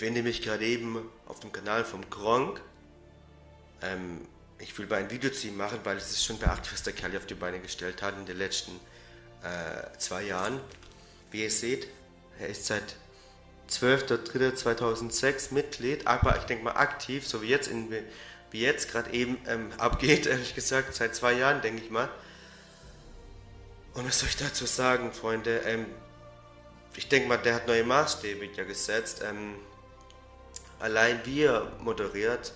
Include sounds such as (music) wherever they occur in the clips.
befinde mich gerade eben auf dem Kanal vom Gronk. Ähm, ich will mal ein Video zu ihm machen, weil es ist schon beachtlich, was der Kerl auf die Beine gestellt hat in den letzten äh, zwei Jahren. Wie ihr seht, er ist seit 12.03.2006 Mitglied, aber ich denke mal aktiv, so wie jetzt, jetzt gerade eben ähm, abgeht, (laughs) ehrlich gesagt, seit zwei Jahren, denke ich mal. Und was soll ich dazu sagen, Freunde? Ähm, ich denke mal, der hat neue Maßstäbe ja gesetzt. Ähm, allein wie er moderiert,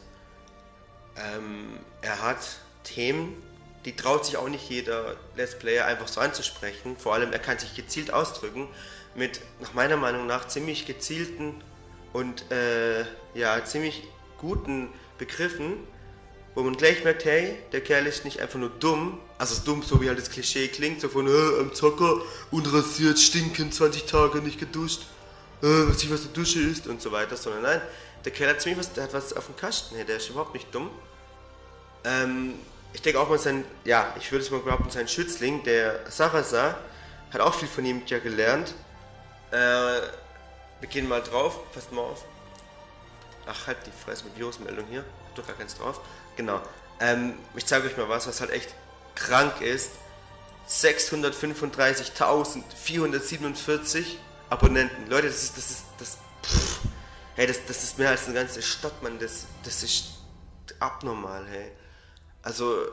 ähm, er hat Themen, die traut sich auch nicht jeder Let's Player einfach so anzusprechen. Vor allem, er kann sich gezielt ausdrücken mit, nach meiner Meinung nach, ziemlich gezielten und äh, ja, ziemlich guten Begriffen, wo man gleich merkt, hey, der Kerl ist nicht einfach nur dumm, also dumm, so wie halt das Klischee klingt, so von, äh, am Zocker, unrasiert, stinken, 20 Tage nicht geduscht, äh, was ich was der Dusche ist und so weiter, sondern nein, der Kerl hat ziemlich was, der hat was auf dem Kasten, der ist überhaupt nicht dumm. Ähm, ich denke auch mal sein, ja, ich würde es mal behaupten, sein Schützling, der Sarasa, hat auch viel von ihm ja gelernt. Äh, wir gehen mal drauf, passt mal auf. Ach, halt die Fresse mit Virusmeldung hier, drück gar keins drauf. Genau. Ähm, ich zeige euch mal was, was halt echt krank ist. 635.447 Abonnenten. Leute, das ist, das ist, das, pff, hey, das, das ist mehr als eine ganze Stadt, Mann. Das, das ist abnormal, hey. Also,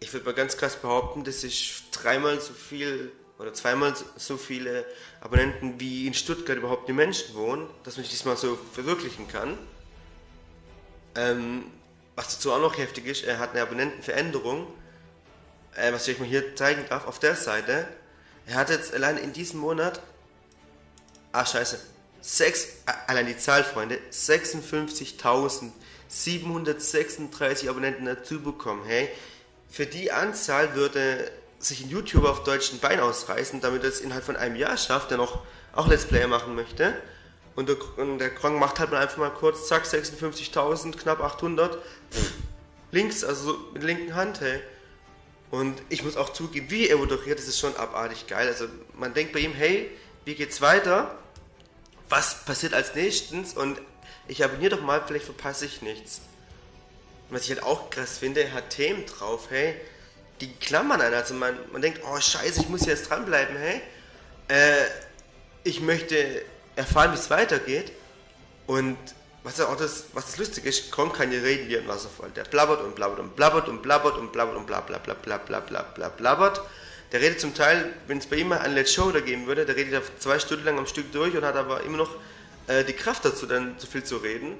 ich würde mal ganz krass behaupten, das ist dreimal so viel oder zweimal so viele Abonnenten wie in Stuttgart überhaupt die Menschen wohnen, dass man sich das mal so verwirklichen kann. Ähm, was dazu auch noch heftig ist, er hat eine Abonnentenveränderung, äh, was ich euch mal hier zeigen darf, auf der Seite. Er hat jetzt allein in diesem Monat, ah scheiße, sechs, allein die Zahl, Freunde, 56.736 Abonnenten dazu bekommen. Hey, für die Anzahl würde sich ein YouTuber auf deutschen Bein ausreißen, damit er es innerhalb von einem Jahr schafft, der noch auch Let's Player machen möchte. Und der, und der Krong macht halt mal einfach mal kurz, zack, 56.000, knapp 800. Pff, links, also so mit linken Hand, hey. Und ich muss auch zugeben, wie er moderiert, das ist schon abartig geil. Also man denkt bei ihm, hey, wie geht's weiter? was passiert als nächstes und ich abonniere doch mal, vielleicht verpasse ich nichts. Was ich halt auch krass finde, er hat Themen drauf, hey, die klammern einen. Also man, man denkt, oh scheiße, ich muss jetzt dranbleiben, hey. Äh, ich möchte erfahren, wie es weitergeht. Und was auch das, was das Lustige ist, Kron kann hier reden wie ein Wasserfall. Der blabbert und blabbert und blabbert und blabbert und blabbert und blabbert und blabbert und blabbert der redet zum Teil, wenn es bei ihm eine Let's Show da geben würde, der redet ja zwei Stunden lang am Stück durch und hat aber immer noch äh, die Kraft dazu, dann so viel zu reden.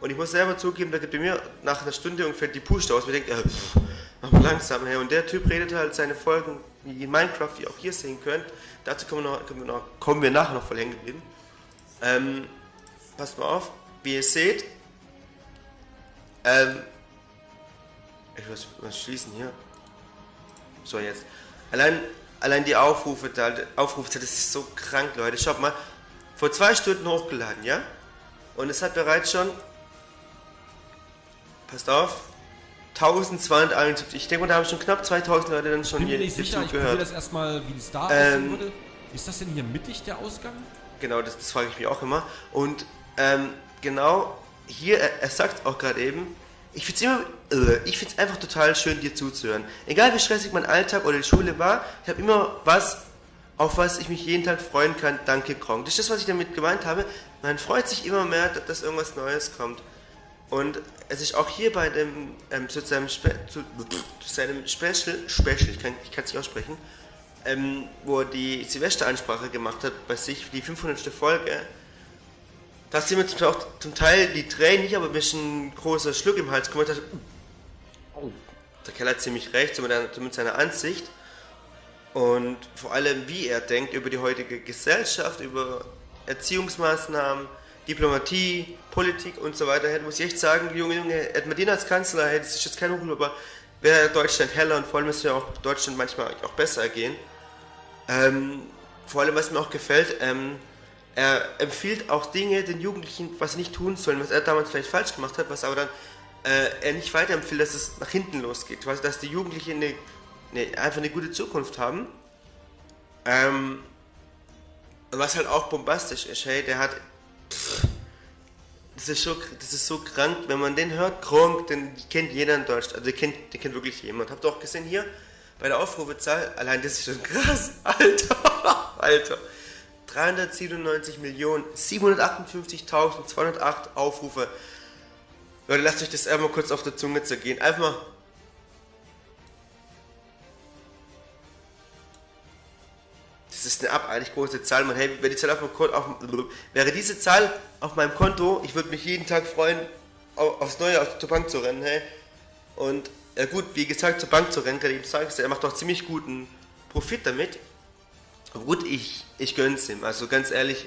Und ich muss selber zugeben, da gibt bei mir nach einer Stunde ungefähr die Puste aus. Ich denke, äh, mach mal langsam her. Und der Typ redet halt seine Folgen wie in Minecraft, wie ihr auch hier sehen könnt. Dazu kommen wir, noch, kommen wir, noch, kommen wir nachher noch voll hängen geblieben. Ähm, passt mal auf, wie ihr seht. Ähm, ich muss was schließen hier. So, jetzt. Allein, allein die Aufrufe, da, Aufrufe, das ist so krank, Leute. Schaut mal, vor zwei Stunden hochgeladen, ja? Und es hat bereits schon, passt auf, 1271. Ich denke mal, da haben schon knapp 2000 Leute dann schon Bin mir hier nicht sicher, ich gehört. das erstmal, wie das da Ähm, würde. Ist das denn hier mittig der Ausgang? Genau, das, das frage ich mich auch immer. Und ähm, genau hier, er, er sagt auch gerade eben, ich finde es immer, äh, ich finde es einfach total schön, dir zuzuhören. Egal wie stressig mein Alltag oder die Schule war, ich habe immer was, auf was ich mich jeden Tag freuen kann. Danke, Kronk. Das ist das, was ich damit gemeint habe. Man freut sich immer mehr, dass irgendwas Neues kommt. Und es ist auch hier bei dem, ähm, zu seinem, Spe zu, zu seinem Special, Special, ich kann es nicht aussprechen, ähm, wo er die Silvesteransprache gemacht hat bei sich, die 500. Folge, da sind mir zum Teil, auch, zum Teil die Tränen nicht, aber mir ist ein großer Schluck im Hals gekommen. Oh, der Kerl hat ziemlich recht, mit seiner Ansicht. Und vor allem, wie er denkt über die heutige Gesellschaft, über Erziehungsmaßnahmen, Diplomatie, Politik und so weiter. Hätte, muss ich echt sagen, Junge, Junge, man den als Kanzler, hätte ist jetzt kein Hochlob, aber wäre Deutschland heller und vor allem müsste ja auch Deutschland manchmal auch besser gehen. Ähm, vor allem, was mir auch gefällt, ähm, er empfiehlt auch Dinge den Jugendlichen, was sie nicht tun sollen, was er damals vielleicht falsch gemacht hat, was aber dann äh, er nicht weiterempfiehlt, dass es nach hinten losgeht. Also, dass die Jugendlichen eine, eine, einfach eine gute Zukunft haben. Ähm, was halt auch bombastisch ist, hey, der hat. Das ist, so, das ist so krank, wenn man den hört, Kronk, den kennt jeder in Deutschland, also den kennt, den kennt wirklich jemand. Habt ihr auch gesehen hier bei der Aufrufezahl, allein das ist schon krass, (laughs) Alter, Alter. 397 Millionen, 758.208 Aufrufe. Leute, lasst euch das einmal kurz auf der Zunge zergehen. Einfach mal Das ist eine abartig große Zahl. Man, hey, wäre die Zahl auf Konto, auf, wäre diese Zahl auf meinem Konto, ich würde mich jeden Tag freuen, aufs Neue auf, zur Bank zu rennen. Hey. Und ja gut, wie gesagt, zur Bank zu rennen, kann ich ihm sagen, er macht auch ziemlich guten Profit damit. Gut, ich, ich gönn's ihm. Also ganz ehrlich,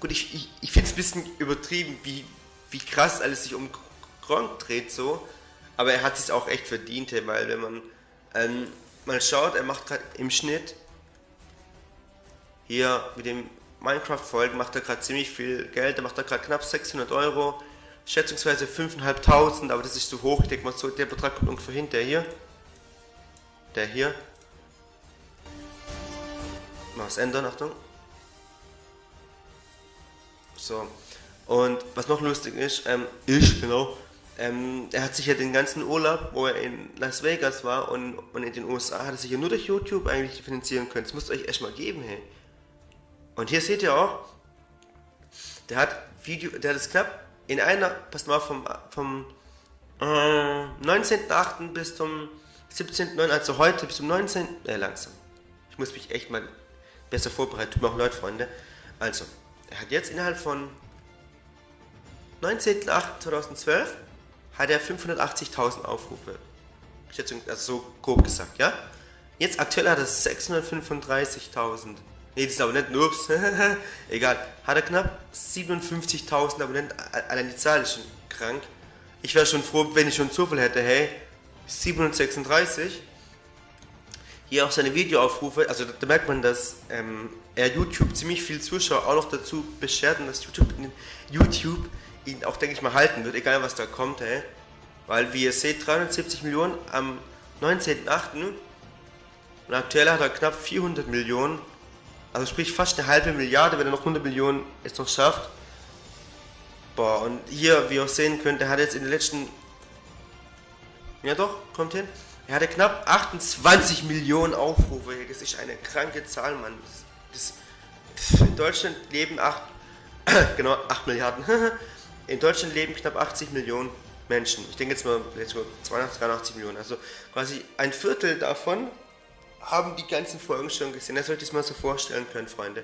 gut, ich, ich, ich finde es ein bisschen übertrieben, wie, wie krass alles sich um Gronk dreht so. Aber er hat es auch echt verdient, weil wenn man ähm, mal schaut, er macht gerade im Schnitt hier mit dem Minecraft-Folgen macht er gerade ziemlich viel Geld. Er macht da gerade knapp 600 Euro. Schätzungsweise 5.500, aber das ist zu hoch. Ich denke mal, so, der Betrag kommt ungefähr hin. Der hier. Der hier. Mal was ändern, Achtung. So. Und was noch lustig ist, ähm, ich, genau, ähm, er hat sich ja den ganzen Urlaub, wo er in Las Vegas war und, und in den USA, hat er sich ja nur durch YouTube eigentlich finanzieren können. Das müsst ihr euch erstmal geben, hey. Und hier seht ihr auch, der hat Video, der hat es knapp in einer, passt mal vom, vom äh, 19.8. bis zum 17.9., also heute bis zum 19. Äh, langsam. Ich muss mich echt mal besser vorbereiten, tut mir auch leid, Freunde. Also, er hat jetzt innerhalb von 19.8.2012 hat er 580.000 Aufrufe. Schätzung, also so grob gesagt, ja? Jetzt aktuell hat er 635.000 Nee, das ist aber nicht ups, (laughs) egal. Hat er knapp 57.000 Abonnenten, allein die Zahl ist schon krank. Ich wäre schon froh, wenn ich schon viel hätte, hey, 736. Hier auch seine Videoaufrufe, also da, da merkt man, dass ähm, er YouTube ziemlich viel Zuschauer auch noch dazu beschert und dass YouTube, YouTube ihn auch, denke ich mal, halten wird, egal was da kommt, hey. Weil, wie ihr seht, 370 Millionen am 19.8. Und aktuell hat er knapp 400 Millionen also sprich fast eine halbe Milliarde, wenn er noch 100 Millionen es noch schafft. Boah, und hier, wie ihr auch sehen könnt, er hat jetzt in den letzten... Ja doch, kommt hin. Er hatte knapp 28 Millionen Aufrufe. Das ist eine kranke Zahl, Mann. Das, das, in Deutschland leben 8... (coughs) genau, 8 Milliarden. (laughs) in Deutschland leben knapp 80 Millionen Menschen. Ich denke jetzt mal, jetzt mal 283 Millionen. Also quasi ein Viertel davon haben die ganzen Folgen schon gesehen. Das sollte ich mal so vorstellen können, Freunde.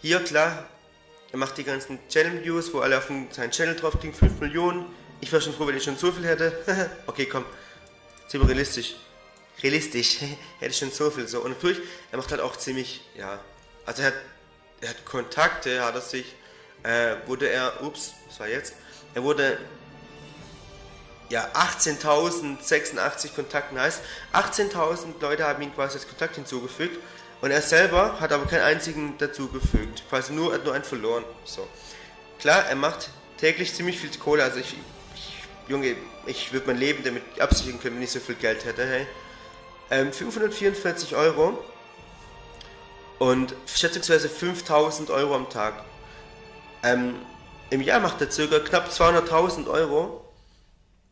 Hier, klar, er macht die ganzen Channel-Views, wo alle auf seinen Channel draufklicken, 5 Millionen. Ich wäre schon froh, wenn ich schon so viel hätte. (laughs) okay, komm. Wir realistisch. Realistisch. (laughs) hätte schon so viel. So. Und natürlich, er macht halt auch ziemlich, ja. Also er hat, er hat Kontakte, hat er sich, äh, wurde er, ups, was war jetzt? Er wurde ja, 18.086 Kontakten heißt, 18.000 Leute haben ihn quasi als Kontakt hinzugefügt und er selber hat aber keinen einzigen dazugefügt. Quasi nur, hat nur einen verloren. So. Klar, er macht täglich ziemlich viel Kohle, also ich Junge, ich würde mein Leben damit absichern können, wenn ich so viel Geld hätte, hey. Ähm, 544 Euro und schätzungsweise 5000 Euro am Tag. Ähm, Im Jahr macht er circa knapp 200.000 Euro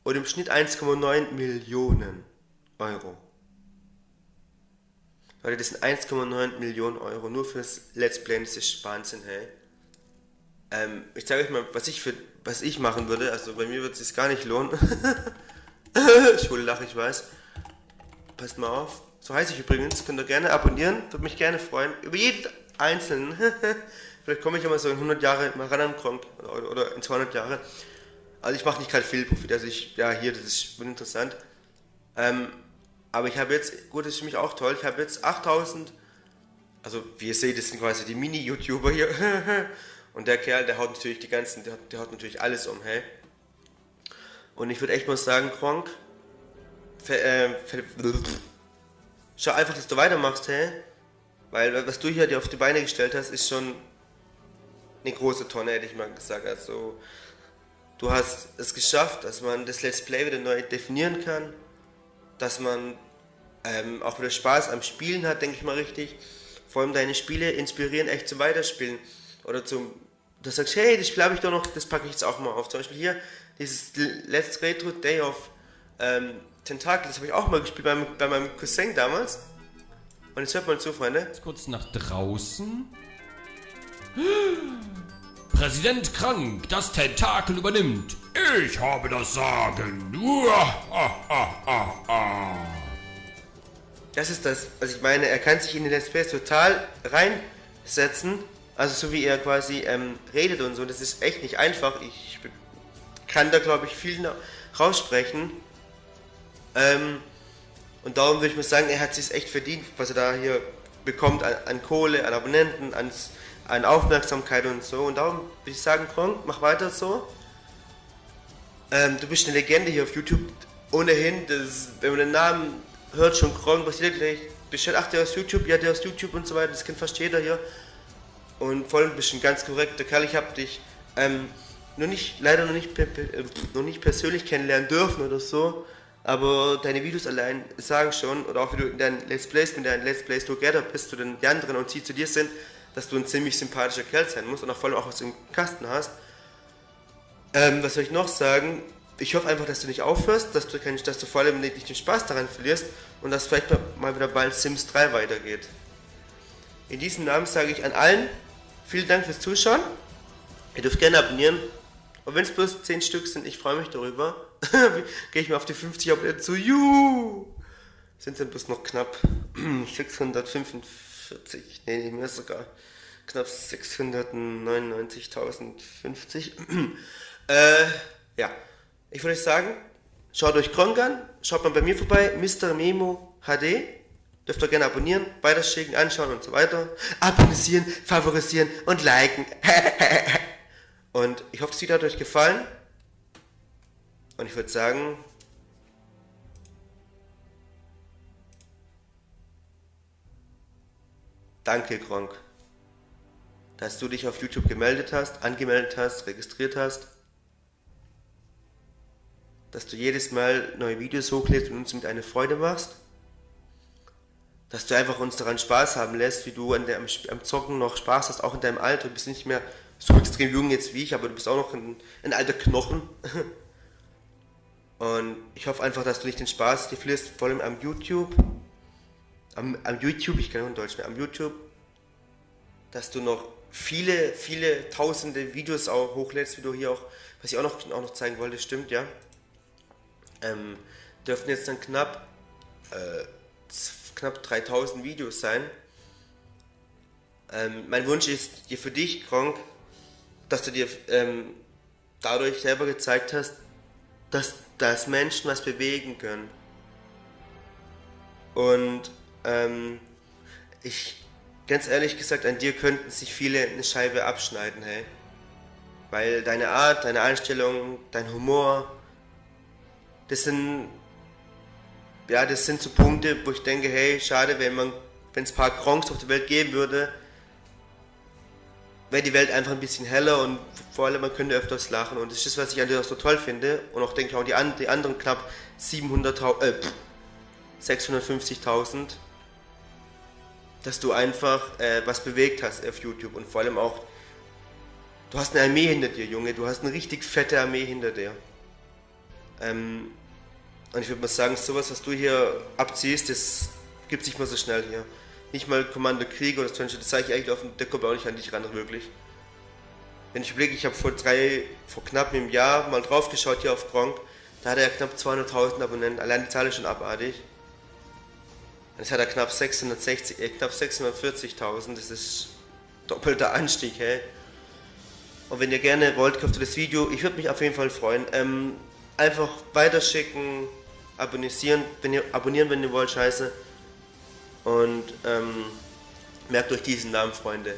und im Schnitt 1,9 Millionen Euro. Leute, das sind 1,9 Millionen Euro nur fürs Let's Play, das ist Wahnsinn, hey. Ähm, ich zeige euch mal, was ich, für, was ich machen würde. Also bei mir wird es sich gar nicht lohnen. (laughs) Schwule Lache, ich weiß. Passt mal auf. So heiße ich übrigens. Könnt ihr gerne abonnieren. Würde mich gerne freuen. Über jeden einzelnen. (laughs) Vielleicht komme ich ja mal so in 100 Jahre mal ran an Kronk. Oder, oder in 200 Jahre. Also ich mache nicht gerade viel Profit, also ich, ja hier, das ist schon interessant. Ähm, aber ich habe jetzt, gut, das ist für mich auch toll, ich habe jetzt 8000, also wie ihr seht, das sind quasi die Mini-YouTuber hier. (laughs) Und der Kerl, der haut natürlich die ganzen, der, der haut natürlich alles um, hey. Und ich würde echt mal sagen, Kronk, äh, schau einfach, dass du weitermachst, hey. Weil was du hier dir auf die Beine gestellt hast, ist schon eine große Tonne, hätte ich mal gesagt. Also du hast es geschafft, dass man das Let's Play wieder neu definieren kann, dass man ähm, auch wieder Spaß am Spielen hat, denke ich mal richtig. vor allem deine Spiele inspirieren echt zum Weiterspielen. Oder zum, du sagst, hey, das Spiel habe ich doch noch, das packe ich jetzt auch mal auf. Zum Beispiel hier, dieses Let's Retro Day of ähm, Tentakel, das habe ich auch mal gespielt bei, bei meinem Cousin damals. Und jetzt hört mal zu, Freunde. Jetzt kurz nach draußen. (gasps) Präsident krank, das Tentakel übernimmt. Ich habe das Sagen. Das ist das, was ich meine. Er kann sich in den Let's Plays total reinsetzen. Also so wie er quasi ähm, redet und so. Das ist echt nicht einfach. Ich kann da, glaube ich, viel raussprechen. Ähm, und darum würde ich mal sagen, er hat sich echt verdient, was er da hier bekommt an, an Kohle, an Abonnenten, an, an, Aufmerksamkeit und so. Und darum würde ich sagen, Kronk, mach weiter so. Ähm, du bist eine Legende hier auf YouTube. Ohnehin, das, wenn man den Namen hört, schon Kronk, was jeder gleich bestellt, ach, der aus YouTube, ja, der aus YouTube und so weiter, das kennt fast jeder hier. Und du ein ganz korrekter Kerl. Ich habe dich ähm, nur nicht, leider noch nicht, äh, noch nicht persönlich kennenlernen dürfen oder so aber deine Videos allein sagen schon, oder auch wie du in deinen Let's Plays, mit deinen Let's Plays Together bist, zu den anderen und sie zu dir sind, dass du ein ziemlich sympathischer Kerl sein musst und auch vor allem auch was im Kasten hast. Ähm, was soll ich noch sagen? Ich hoffe einfach, dass du nicht aufhörst, dass du, dass du vor allem nicht den Spaß daran verlierst und dass vielleicht mal wieder bald Sims 3 weitergeht. In diesem Namen sage ich an allen vielen Dank fürs Zuschauen. Ihr dürft gerne abonnieren. Und wenn es bloß 10 Stück sind, ich freue mich darüber. (laughs) Gehe ich mal auf die 50 Abonnenten zu. Juhu! Sind dann bloß noch knapp (clears throat) 645. Nee, nicht mehr sogar. Knapp 699.050. (clears throat) äh, ja. Ich würde sagen, schaut euch Gronk an, schaut mal bei mir vorbei, Mr. Memo HD. Dürft ihr gerne abonnieren, weiterschicken, anschauen und so weiter. Abonnieren, favorisieren und liken. (laughs) und ich hoffe, es hat euch gefallen. Und ich würde sagen, danke Gronk, dass du dich auf YouTube gemeldet hast, angemeldet hast, registriert hast, dass du jedes Mal neue Videos hochlädst und uns mit einer Freude machst, dass du einfach uns daran Spaß haben lässt, wie du an der, am, Zocken noch Spaß hast, auch in deinem Alter. Du bist nicht mehr so extrem jung jetzt wie ich, aber du bist auch noch ein, ein alter Knochen. (laughs) Und ich hoffe einfach, dass du nicht den Spaß dir verlierst, vor allem am YouTube. Am, am YouTube, ich kann auch in Deutsch mehr, am YouTube, dass du noch viele, viele tausende Videos auch hochlädst, wie du hier auch, was ich auch noch, auch noch zeigen wollte, stimmt, ja. Ähm, dürften jetzt dann knapp, äh, knapp 3000 Videos sein. Ähm, mein Wunsch ist dir für dich, Gronk, dass du dir ähm, dadurch selber gezeigt hast, dass, dass Menschen was bewegen können. Und ähm, ich, ganz ehrlich gesagt, an dir könnten sich viele eine Scheibe abschneiden, hey. Weil deine Art, deine Einstellung, dein Humor, das sind, ja, das sind so Punkte, wo ich denke, hey, schade, wenn man, wenn es ein paar Kronks auf der Welt geben würde, wäre die Welt einfach ein bisschen heller und vor allem man könnte öfters lachen. Und das ist das, was ich an dir so toll finde. Und auch denke ich auch die, an, die anderen knapp 700.000, äh, 650.000, dass du einfach äh, was bewegt hast auf YouTube und vor allem auch, du hast eine Armee hinter dir, Junge. Du hast eine richtig fette Armee hinter dir. Ähm, und ich würde mal sagen, sowas, was du hier abziehst, das gibt sich mal so schnell hier. Nicht mal Kommando Krieg oder das das zeige ich eigentlich auf dem, der kommt auch nicht an dich ran, wirklich. Wenn ich überlege, ich habe vor drei, vor knapp einem Jahr mal drauf geschaut hier auf Gronk, da hat er knapp 200.000 Abonnenten, allein die Zahl ist schon abartig. Jetzt hat er knapp 660, äh, knapp 640.000, das ist doppelter Anstieg, hey. Und wenn ihr gerne wollt, kauft ihr das Video. Ich würde mich auf jeden Fall freuen. Ähm, einfach weiterschicken, abonnieren, wenn ihr abonnieren, wenn ihr wollt, scheiße. Und ähm, merkt euch diesen Namen, Freunde.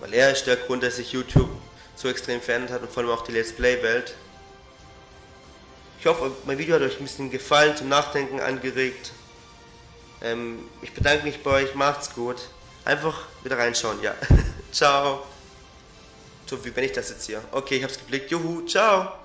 Weil er ist der Grund, dass sich YouTube so extrem verändert hat und vor allem auch die Let's Play-Welt. Ich hoffe, mein Video hat euch ein bisschen gefallen, zum Nachdenken angeregt. Ähm, ich bedanke mich bei euch, macht's gut. Einfach wieder reinschauen, ja. (laughs) ciao. So, wie bin ich das jetzt hier? Okay, ich hab's geblickt. Juhu, ciao.